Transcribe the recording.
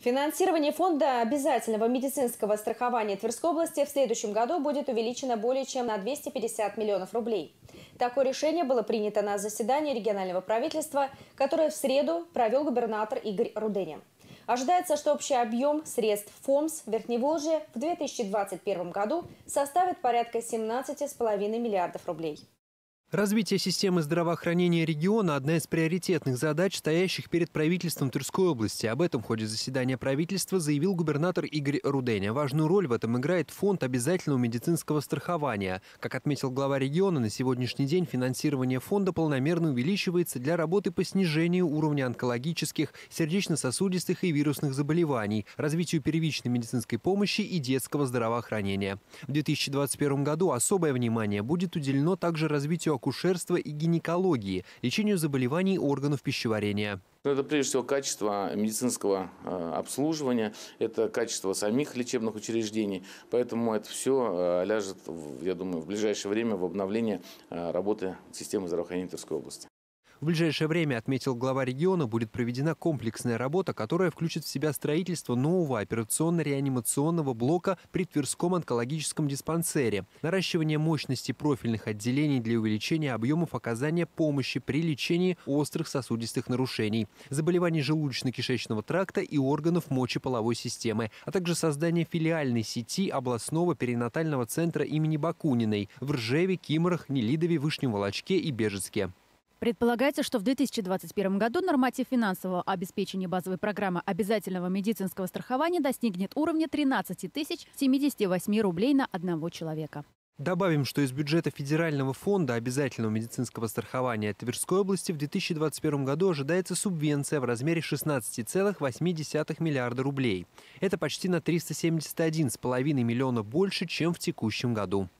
Финансирование фонда обязательного медицинского страхования Тверской области в следующем году будет увеличено более чем на 250 миллионов рублей. Такое решение было принято на заседании регионального правительства, которое в среду провел губернатор Игорь Руденя. Ожидается, что общий объем средств ФОМС Верхневолжья в 2021 году составит порядка 17,5 миллиардов рублей. Развитие системы здравоохранения региона – одна из приоритетных задач, стоящих перед правительством Тверской области. Об этом в ходе заседания правительства заявил губернатор Игорь Руденя. Важную роль в этом играет фонд обязательного медицинского страхования. Как отметил глава региона, на сегодняшний день финансирование фонда полномерно увеличивается для работы по снижению уровня онкологических, сердечно-сосудистых и вирусных заболеваний, развитию первичной медицинской помощи и детского здравоохранения. В 2021 году особое внимание будет уделено также развитию акушерства и гинекологии, лечению заболеваний органов пищеварения. Это прежде всего качество медицинского э, обслуживания, это качество самих лечебных учреждений. Поэтому это все э, ляжет, я думаю, в ближайшее время в обновление э, работы системы здравоохранения Тверской области. В ближайшее время, отметил глава региона, будет проведена комплексная работа, которая включит в себя строительство нового операционно-реанимационного блока при Тверском онкологическом диспансере, наращивание мощности профильных отделений для увеличения объемов оказания помощи при лечении острых сосудистых нарушений, заболеваний желудочно-кишечного тракта и органов мочеполовой системы, а также создание филиальной сети областного перинатального центра имени Бакуниной в Ржеве, Кимрах, Нелидове, Вышнем Волочке и Бежецке. Предполагается, что в 2021 году норматив финансового обеспечения базовой программы обязательного медицинского страхования достигнет уровня 13 тысяч 78 рублей на одного человека. Добавим, что из бюджета Федерального фонда обязательного медицинского страхования Тверской области в 2021 году ожидается субвенция в размере 16,8 миллиарда рублей. Это почти на 371,5 миллиона больше, чем в текущем году.